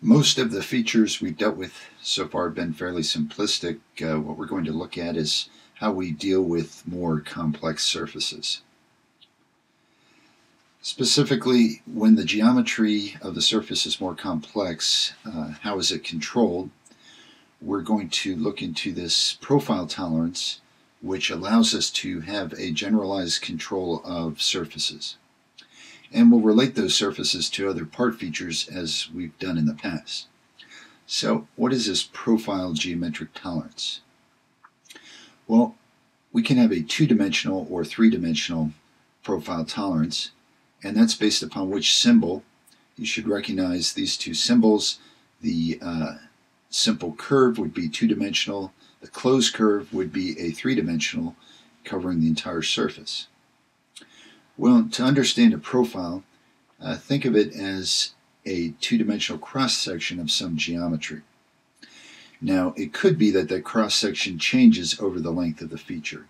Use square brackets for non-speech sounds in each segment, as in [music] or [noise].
Most of the features we've dealt with so far have been fairly simplistic. Uh, what we're going to look at is how we deal with more complex surfaces. Specifically, when the geometry of the surface is more complex, uh, how is it controlled? We're going to look into this profile tolerance, which allows us to have a generalized control of surfaces and we'll relate those surfaces to other part features as we've done in the past. So what is this profile geometric tolerance? Well, we can have a two-dimensional or three-dimensional profile tolerance, and that's based upon which symbol. You should recognize these two symbols. The uh, simple curve would be two-dimensional. The closed curve would be a three-dimensional covering the entire surface. Well, to understand a profile, uh, think of it as a two-dimensional cross-section of some geometry. Now, it could be that that cross-section changes over the length of the feature.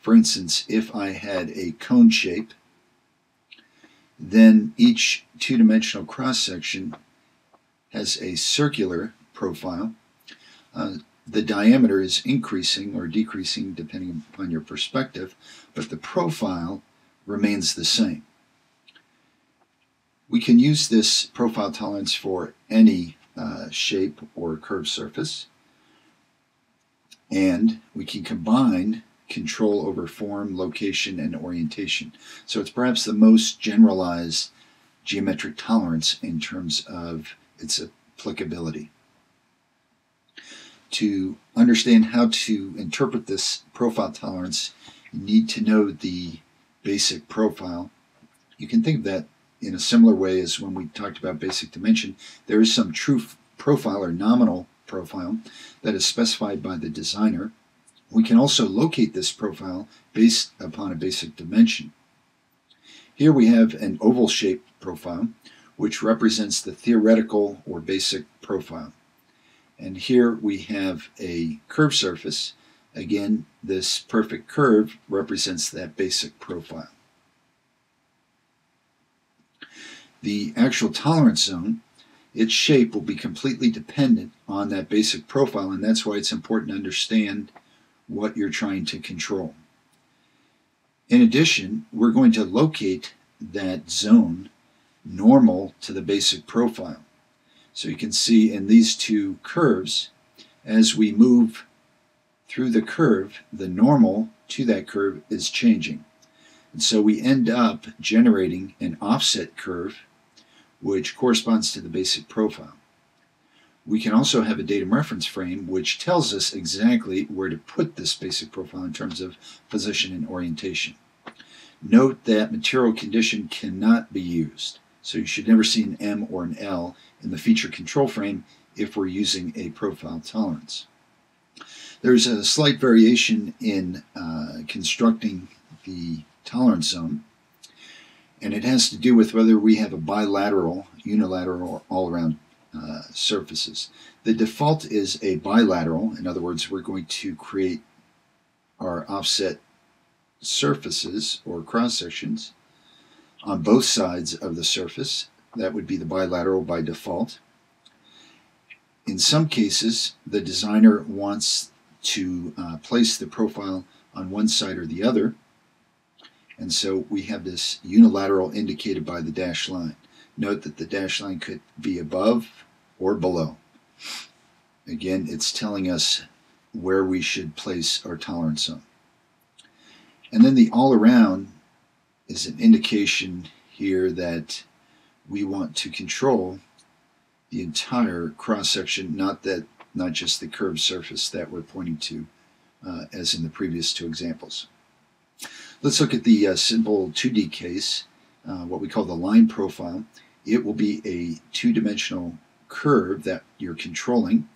For instance, if I had a cone shape, then each two-dimensional cross-section has a circular profile. Uh, the diameter is increasing or decreasing depending upon your perspective, but the profile remains the same. We can use this profile tolerance for any uh, shape or curved surface. And we can combine control over form, location, and orientation. So it's perhaps the most generalized geometric tolerance in terms of its applicability. To understand how to interpret this profile tolerance, you need to know the basic profile. You can think of that in a similar way as when we talked about basic dimension. There is some true profile or nominal profile that is specified by the designer. We can also locate this profile based upon a basic dimension. Here we have an oval shaped profile which represents the theoretical or basic profile. And here we have a curved surface Again, this perfect curve represents that basic profile. The actual tolerance zone, its shape will be completely dependent on that basic profile, and that's why it's important to understand what you're trying to control. In addition, we're going to locate that zone normal to the basic profile. So you can see in these two curves, as we move through the curve, the normal to that curve is changing. And so we end up generating an offset curve which corresponds to the basic profile. We can also have a datum reference frame which tells us exactly where to put this basic profile in terms of position and orientation. Note that material condition cannot be used, so you should never see an M or an L in the feature control frame if we're using a profile tolerance. There's a slight variation in uh, constructing the tolerance zone, and it has to do with whether we have a bilateral, unilateral, or all-around uh, surfaces. The default is a bilateral. In other words, we're going to create our offset surfaces or cross sections on both sides of the surface. That would be the bilateral by default. In some cases, the designer wants to uh, place the profile on one side or the other. And so we have this unilateral indicated by the dashed line. Note that the dashed line could be above or below. Again, it's telling us where we should place our tolerance zone. And then the all around is an indication here that we want to control the entire cross section, not that not just the curved surface that we're pointing to uh, as in the previous two examples. Let's look at the uh, simple 2D case, uh, what we call the line profile. It will be a two-dimensional curve that you're controlling,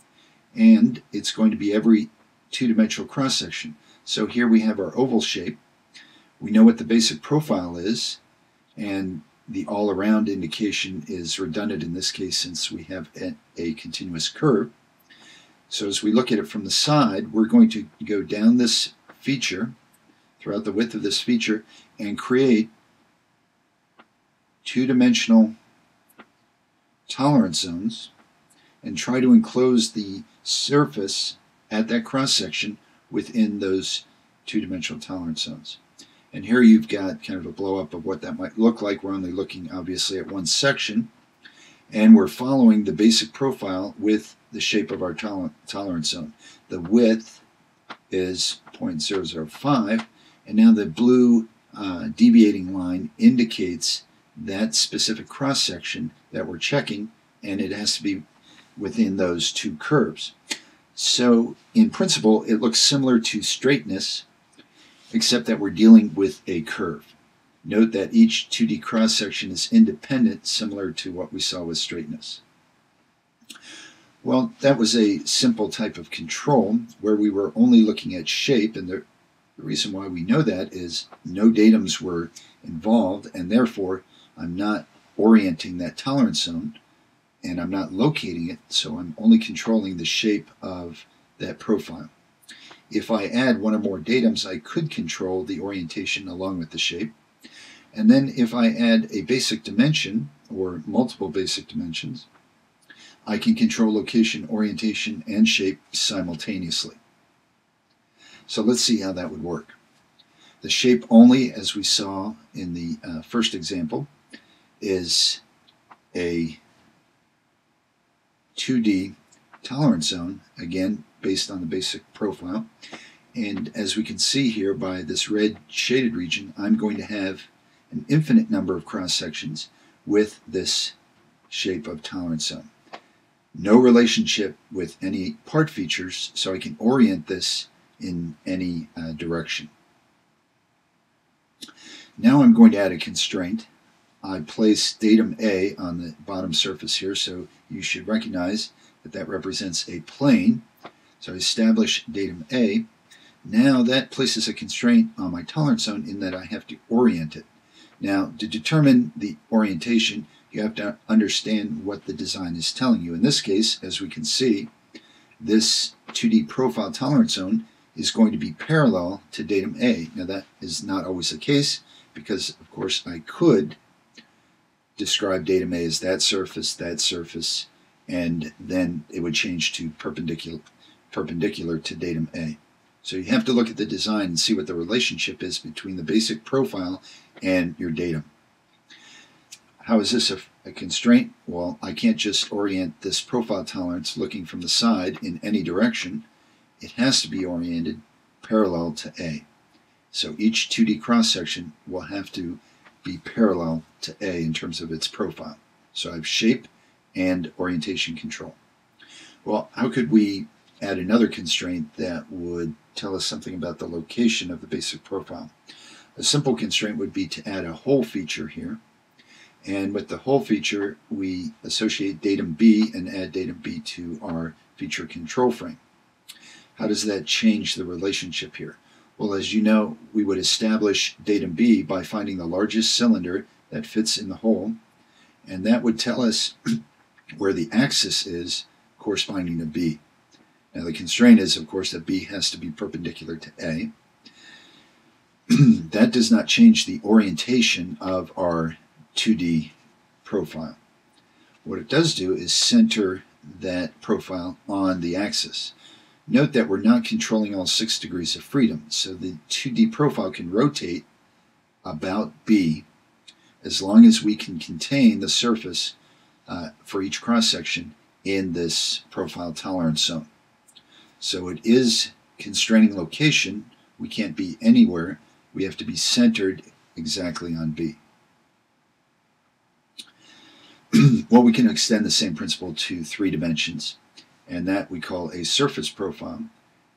and it's going to be every two-dimensional cross-section. So here we have our oval shape. We know what the basic profile is, and the all-around indication is redundant in this case since we have a, a continuous curve. So as we look at it from the side, we're going to go down this feature, throughout the width of this feature, and create two-dimensional tolerance zones and try to enclose the surface at that cross section within those two-dimensional tolerance zones. And here you've got kind of a blow up of what that might look like. We're only looking obviously at one section and we're following the basic profile with the shape of our tolerance zone. The width is 0.005 and now the blue uh, deviating line indicates that specific cross section that we're checking and it has to be within those two curves. So in principle it looks similar to straightness except that we're dealing with a curve. Note that each 2D cross section is independent similar to what we saw with straightness. Well, that was a simple type of control where we were only looking at shape and the reason why we know that is no datums were involved, and therefore I'm not orienting that tolerance zone and I'm not locating it, so I'm only controlling the shape of that profile. If I add one or more datums, I could control the orientation along with the shape. And then if I add a basic dimension, or multiple basic dimensions, I can control location, orientation, and shape simultaneously. So let's see how that would work. The shape only, as we saw in the uh, first example, is a 2D tolerance zone, again, based on the basic profile. And as we can see here by this red shaded region, I'm going to have an infinite number of cross sections with this shape of tolerance zone. No relationship with any part features, so I can orient this in any uh, direction. Now I'm going to add a constraint. I place datum A on the bottom surface here, so you should recognize that that represents a plane. So I establish datum A. Now that places a constraint on my tolerance zone in that I have to orient it. Now, to determine the orientation, you have to understand what the design is telling you. In this case, as we can see, this 2D profile tolerance zone is going to be parallel to datum A. Now that is not always the case because of course I could describe datum A as that surface, that surface, and then it would change to perpendicular, perpendicular to datum A. So you have to look at the design and see what the relationship is between the basic profile and your datum. How is this a, a constraint? Well, I can't just orient this profile tolerance looking from the side in any direction it has to be oriented parallel to A. So each 2D cross section will have to be parallel to A in terms of its profile. So I have shape and orientation control. Well, how could we add another constraint that would tell us something about the location of the basic profile? A simple constraint would be to add a hole feature here. And with the hole feature, we associate datum B and add datum B to our feature control frame. How does that change the relationship here? Well, as you know, we would establish datum B by finding the largest cylinder that fits in the hole, and that would tell us [clears throat] where the axis is corresponding to B. Now the constraint is, of course, that B has to be perpendicular to A. [clears throat] that does not change the orientation of our 2D profile. What it does do is center that profile on the axis. Note that we're not controlling all six degrees of freedom, so the 2D profile can rotate about B as long as we can contain the surface uh, for each cross section in this profile tolerance zone. So it is constraining location. We can't be anywhere. We have to be centered exactly on B. [clears throat] well, we can extend the same principle to three dimensions and that we call a surface profile.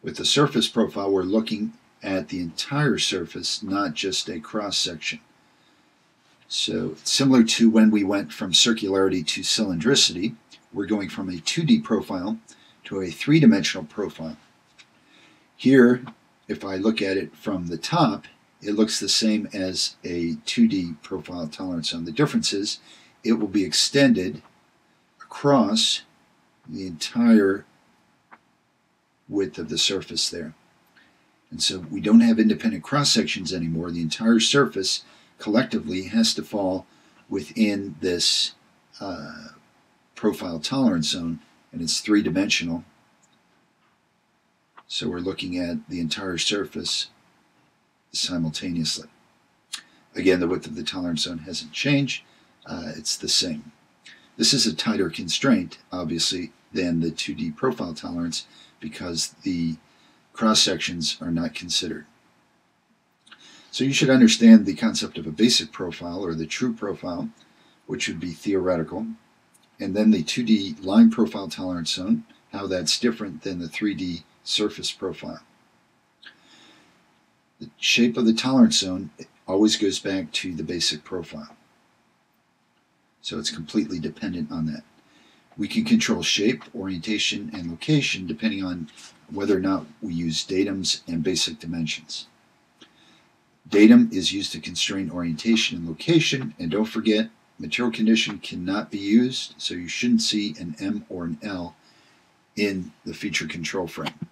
With the surface profile, we're looking at the entire surface, not just a cross section. So, similar to when we went from circularity to cylindricity, we're going from a 2D profile to a three dimensional profile. Here, if I look at it from the top, it looks the same as a 2D profile tolerance zone. The difference is it will be extended across the entire width of the surface there. And so we don't have independent cross sections anymore. The entire surface collectively has to fall within this uh, profile tolerance zone and it's three-dimensional. So we're looking at the entire surface simultaneously. Again, the width of the tolerance zone hasn't changed. Uh, it's the same. This is a tighter constraint, obviously, than the 2D profile tolerance because the cross sections are not considered. So you should understand the concept of a basic profile or the true profile, which would be theoretical, and then the 2D line profile tolerance zone, how that's different than the 3D surface profile. The shape of the tolerance zone always goes back to the basic profile. So it's completely dependent on that. We can control shape, orientation, and location depending on whether or not we use datums and basic dimensions. Datum is used to constrain orientation and location, and don't forget, material condition cannot be used, so you shouldn't see an M or an L in the feature control frame.